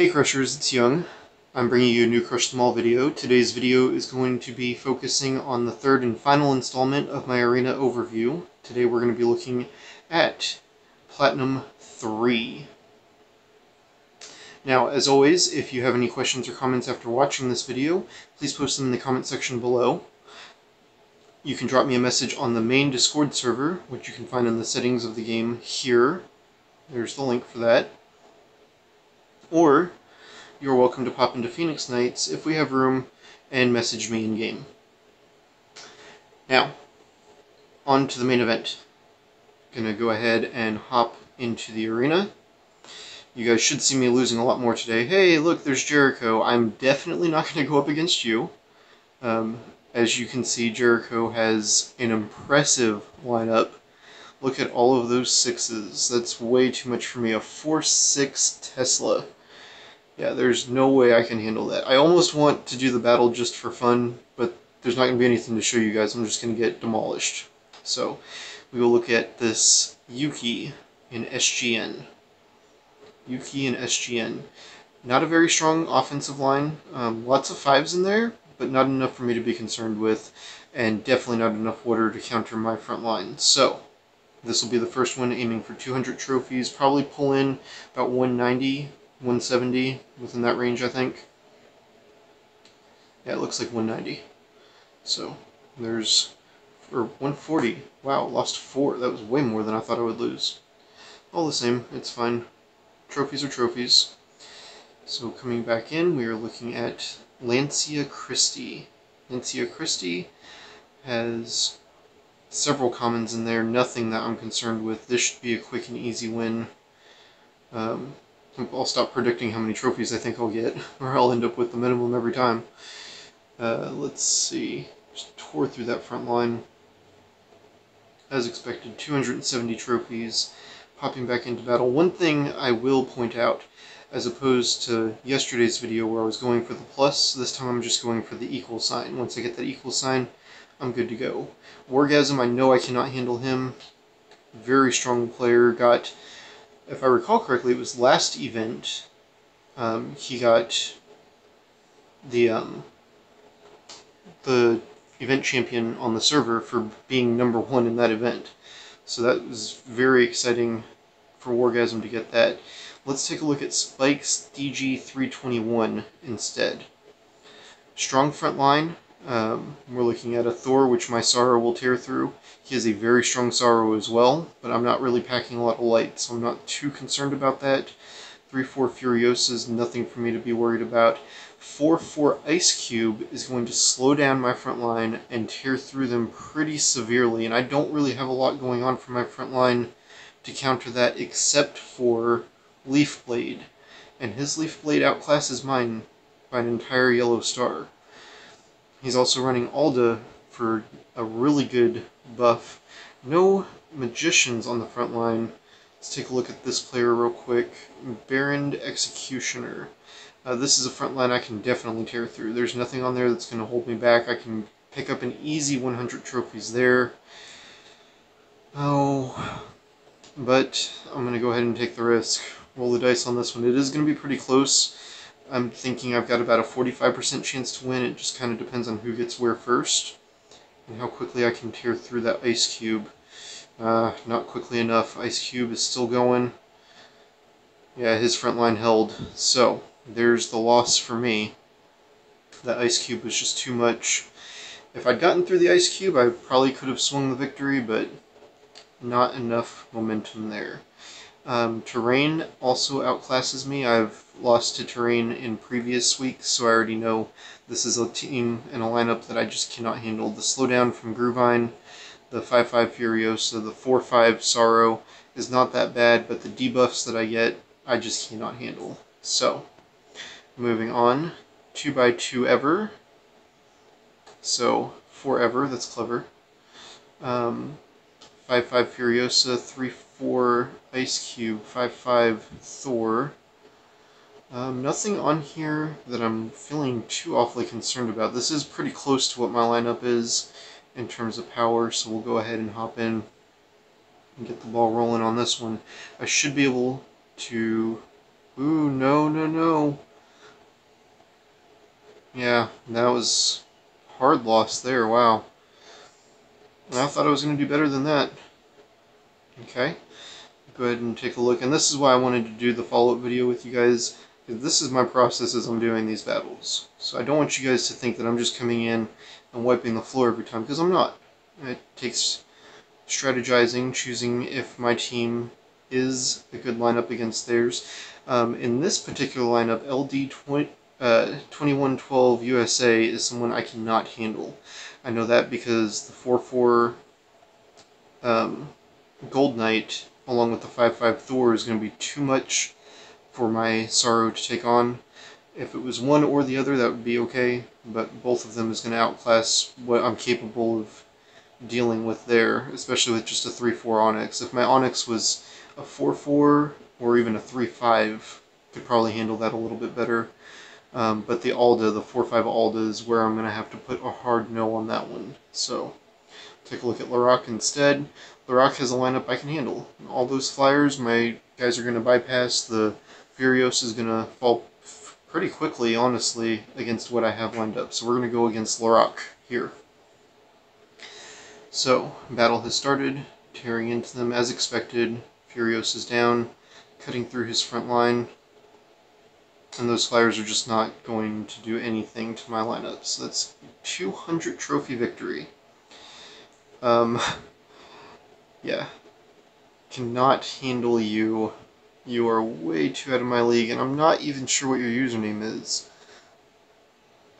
Hey Crushers, it's Yung. I'm bringing you a new Crush Them All video. Today's video is going to be focusing on the third and final installment of my arena overview. Today we're going to be looking at Platinum 3. Now, as always, if you have any questions or comments after watching this video, please post them in the comment section below. You can drop me a message on the main Discord server, which you can find in the settings of the game here. There's the link for that. Or you're welcome to pop into Phoenix Nights if we have room and message me in game. Now, on to the main event. Gonna go ahead and hop into the arena. You guys should see me losing a lot more today. Hey, look, there's Jericho. I'm definitely not going to go up against you. Um, as you can see, Jericho has an impressive lineup. Look at all of those sixes. That's way too much for me. A 4-6 Tesla. Yeah, there's no way I can handle that. I almost want to do the battle just for fun, but there's not going to be anything to show you guys. I'm just going to get demolished. So, we will look at this Yuki in SGN. Yuki and SGN. Not a very strong offensive line. Um, lots of fives in there, but not enough for me to be concerned with, and definitely not enough water to counter my front line. So, this will be the first one aiming for 200 trophies, probably pull in about 190 170 within that range, I think. Yeah, it looks like 190. So there's or 140. Wow, lost four. That was way more than I thought I would lose. All the same, it's fine. Trophies are trophies. So coming back in, we are looking at LanciaCristi. Lancia Christi has several commons in there, nothing that I'm concerned with. This should be a quick and easy win. Um, I'll stop predicting how many trophies I think I'll get, or I'll end up with the minimum every time. Uh, let's see. Just tore through that front line. As expected, 270 trophies. Popping back into battle. One thing I will point out, as opposed to yesterday's video where I was going for the plus, this time I'm just going for the equal sign. Once I get that equal sign, I'm good to go. Wargasm, I know I cannot handle him. Very strong player, got if I recall correctly, it was last event. Um, he got the um, the event champion on the server for being number one in that event. So that was very exciting for Wargasm to get that. Let's take a look at spikesdg321 instead. Strong front line, um, we're looking at a Thor, which my Sorrow will tear through. He has a very strong Sorrow as well, but I'm not really packing a lot of light, so I'm not too concerned about that. 3-4 Furiosa is nothing for me to be worried about. 4-4 Ice Cube is going to slow down my front line and tear through them pretty severely, and I don't really have a lot going on for my front line to counter that except for Leaf Blade. And his Leaf Blade outclasses mine by an entire yellow star. He's also running Alda for a really good buff. No magicians on the front line. Let's take a look at this player real quick. Baron Executioner. Uh, this is a front line I can definitely tear through. There's nothing on there that's going to hold me back. I can pick up an easy 100 trophies there. Oh, but I'm going to go ahead and take the risk. Roll the dice on this one. It is going to be pretty close. I'm thinking I've got about a 45% chance to win. It just kind of depends on who gets where first and how quickly I can tear through that ice cube. Uh, not quickly enough. Ice cube is still going. Yeah, his front line held. So, there's the loss for me. That ice cube was just too much. If I'd gotten through the ice cube, I probably could have swung the victory, but not enough momentum there. Um, terrain also outclasses me. I've lost to terrain in previous weeks, so I already know this is a team and a lineup that I just cannot handle. The slowdown from Gruvine, the 5-5 Furiosa, the 4-5 Sorrow is not that bad, but the debuffs that I get, I just cannot handle. So, moving on, 2x2ever. So, forever, that's clever. Um, 5-5 Furiosa, 3-4 Ice Cube, 5-5 Thor. Um, nothing on here that I'm feeling too awfully concerned about. This is pretty close to what my lineup is in terms of power, so we'll go ahead and hop in and get the ball rolling on this one. I should be able to Ooh, no, no, no. Yeah, that was hard loss there, wow. I thought I was going to do better than that. Okay, go ahead and take a look. And this is why I wanted to do the follow-up video with you guys. This is my process as I'm doing these battles. So I don't want you guys to think that I'm just coming in and wiping the floor every time, because I'm not. It takes strategizing, choosing if my team is a good lineup against theirs. Um, in this particular lineup, LD 20, uh, 2112 USA is someone I cannot handle. I know that because the 4-4 um, Gold Knight along with the 5-5 Thor is going to be too much for my Sorrow to take on. If it was one or the other, that would be okay, but both of them is going to outclass what I'm capable of dealing with there, especially with just a 3-4 Onyx. If my Onyx was a 4-4 or even a 3-5, could probably handle that a little bit better. Um, but the Alda, the 4-5 Alda, is where I'm going to have to put a hard no on that one. So, take a look at Laroc instead. Laroc has a lineup I can handle. All those flyers, my guys are going to bypass. The Furios is going to fall pretty quickly, honestly, against what I have lined up. So we're going to go against Laroc here. So, battle has started, tearing into them as expected. Furios is down, cutting through his front line and those flyers are just not going to do anything to my lineup. So that's 200 trophy victory. Um, yeah. Cannot handle you. You are way too out of my league, and I'm not even sure what your username is.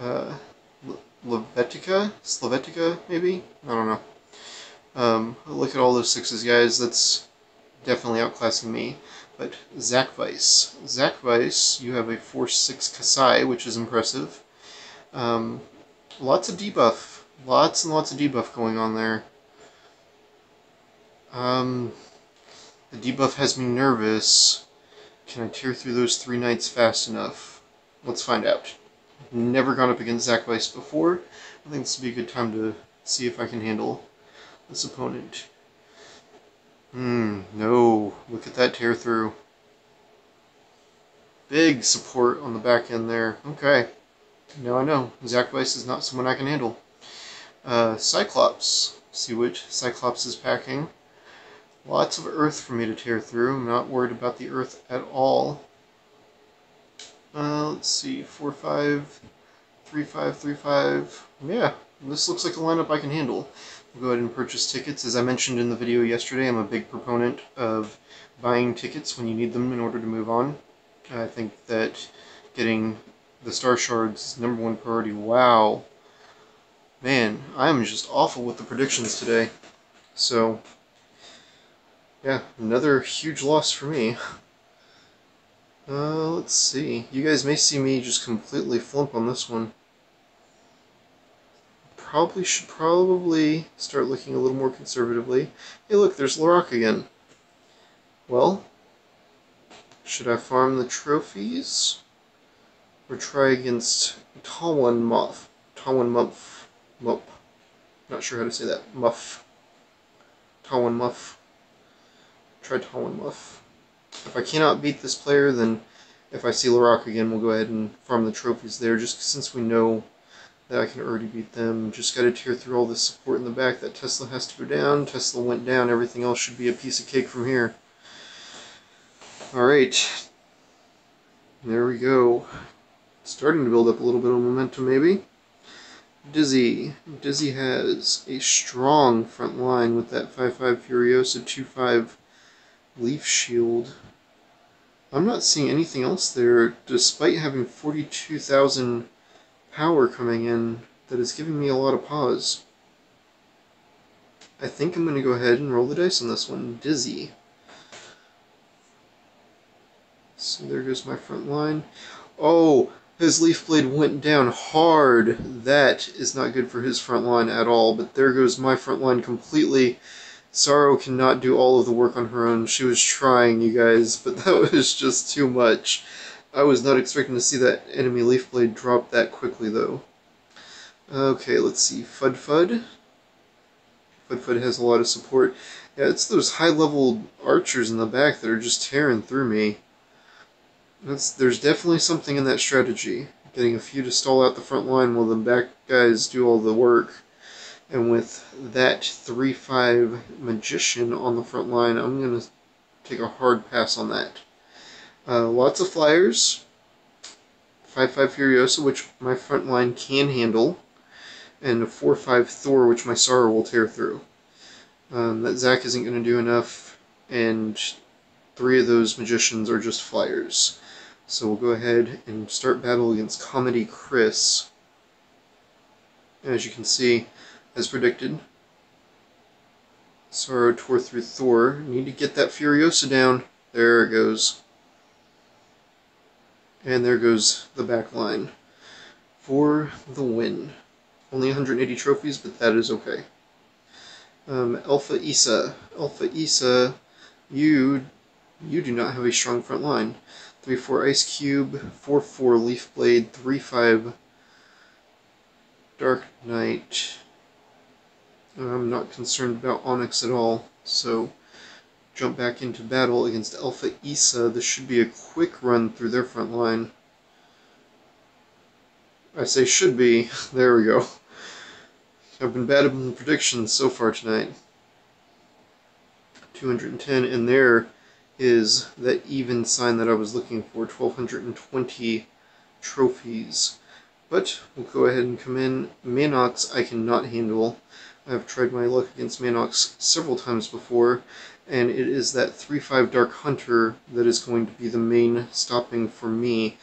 Uh, Levetica? Slavetica, maybe? I don't know. Um, look at all those sixes, guys. That's definitely outclassing me. But zachvice. Zach Weiss, you have a 4-6 Kasai, which is impressive. Um, lots of debuff. Lots and lots of debuff going on there. Um, the debuff has me nervous. Can I tear through those three knights fast enough? Let's find out. Never gone up against zachvice before. I think this would be a good time to see if I can handle this opponent. Hmm, no. Look at that tear through. Big support on the back end there. Okay. Now I know. zachvice is not someone I can handle. Uh, Cyclops. See which Cyclops is packing. Lots of earth for me to tear through. I'm not worried about the earth at all. Uh, let's see. 4 5, 3 5, 3 5. Yeah, this looks like a lineup I can handle go ahead and purchase tickets. As I mentioned in the video yesterday, I'm a big proponent of buying tickets when you need them in order to move on. I think that getting the Star Shards is number one priority. Wow. Man, I'm just awful with the predictions today. So, yeah, another huge loss for me. Uh, let's see. You guys may see me just completely flump on this one probably should probably start looking a little more conservatively. Hey look, there's Laroc again. Well, should I farm the trophies? Or try against Talwan Muff? Talwan Muff. Muff. Not sure how to say that. Muff. Talwan Muff. Try Talwan Muff. If I cannot beat this player, then if I see Laroc again, we'll go ahead and farm the trophies there, just since we know that I can already beat them. Just got to tear through all the support in the back. That Tesla has to go down. Tesla went down. Everything else should be a piece of cake from here. Alright. There we go. Starting to build up a little bit of momentum, maybe. Dizzy. Dizzy has a strong front line with that 5-5 Furiosa 2-5 Leaf Shield. I'm not seeing anything else there, despite having 42,000 power coming in that is giving me a lot of pause. I think I'm going to go ahead and roll the dice on this one. Dizzy. So there goes my front line. Oh, his leaf blade went down hard. That is not good for his front line at all. But there goes my front line completely. Sorrow cannot do all of the work on her own. She was trying, you guys, but that was just too much. I was not expecting to see that enemy leaf blade drop that quickly, though. Okay, let's see. Fud Fud. Fud Fud has a lot of support. Yeah, it's those high-level archers in the back that are just tearing through me. That's, there's definitely something in that strategy. Getting a few to stall out the front line while the back guys do all the work. And with that 3-5 Magician on the front line, I'm going to take a hard pass on that. Uh, lots of flyers. 5-5 Furiosa, which my front line can handle. And a 4-5 Thor, which my Sorrow will tear through. Um, that Zack isn't going to do enough, and three of those Magicians are just flyers. So we'll go ahead and start battle against Comedy Chris. As you can see, as predicted, Sorrow tore through Thor. Need to get that Furiosa down. There it goes. And there goes the back line. For the win. Only 180 trophies, but that is okay. Um, Elfa Isa. Elfa Isa, you you do not have a strong front line. 3-4 Ice Cube, 4-4 Leaf Blade, 3-5 Dark Knight. I'm not concerned about Onyx at all, so jump back into battle against Elfa Isa. This should be a quick run through their front line. I say should be. There we go. I've been bad at predictions so far tonight. 210, and there is that even sign that I was looking for, 1220 trophies. But we'll go ahead and come in. Manox I cannot handle. I've tried my luck against Manox several times before, and it is that 3-5 Dark Hunter that is going to be the main stopping for me.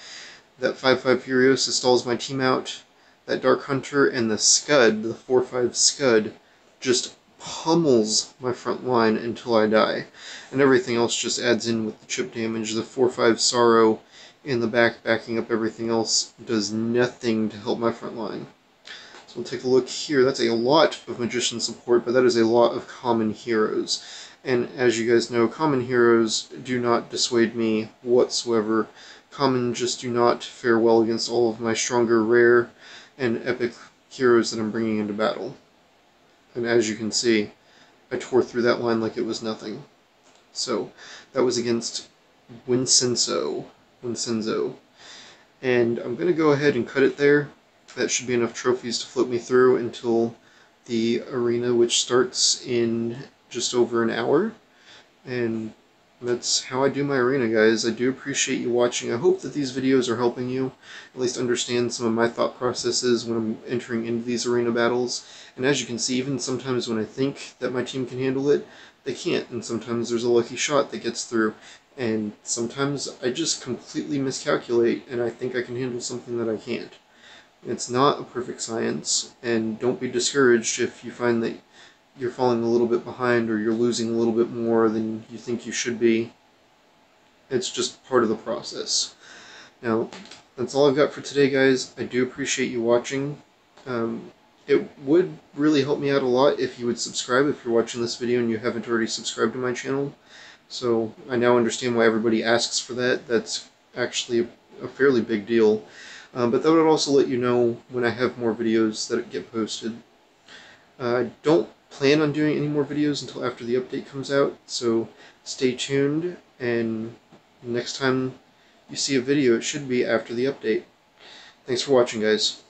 That 5-5 Furiosa stalls my team out. That Dark Hunter and the Scud, the 4-5 Scud, just pummels my front line until I die. And everything else just adds in with the chip damage. The 4-5 Sorrow in the back backing up everything else does nothing to help my front line. So we'll take a look here. That's a lot of Magician support, but that is a lot of common heroes. And as you guys know, common heroes do not dissuade me whatsoever. Common just do not fare well against all of my stronger rare and epic heroes that I'm bringing into battle. And as you can see, I tore through that line like it was nothing. So, that was against Wincenzo. Wincenzo. And I'm going to go ahead and cut it there. That should be enough trophies to float me through until the arena, which starts in just over an hour. And that's how I do my arena, guys. I do appreciate you watching. I hope that these videos are helping you at least understand some of my thought processes when I'm entering into these arena battles. And as you can see, even sometimes when I think that my team can handle it, they can't. And sometimes there's a lucky shot that gets through. And sometimes I just completely miscalculate and I think I can handle something that I can't. It's not a perfect science, and don't be discouraged if you find that you're falling a little bit behind or you're losing a little bit more than you think you should be. It's just part of the process. Now, that's all I've got for today, guys. I do appreciate you watching. Um, it would really help me out a lot if you would subscribe if you're watching this video and you haven't already subscribed to my channel. So I now understand why everybody asks for that. That's actually a, a fairly big deal. Um, but that would also let you know when I have more videos that get posted. Uh, I don't plan on doing any more videos until after the update comes out, so stay tuned, and next time you see a video, it should be after the update. Thanks for watching, guys.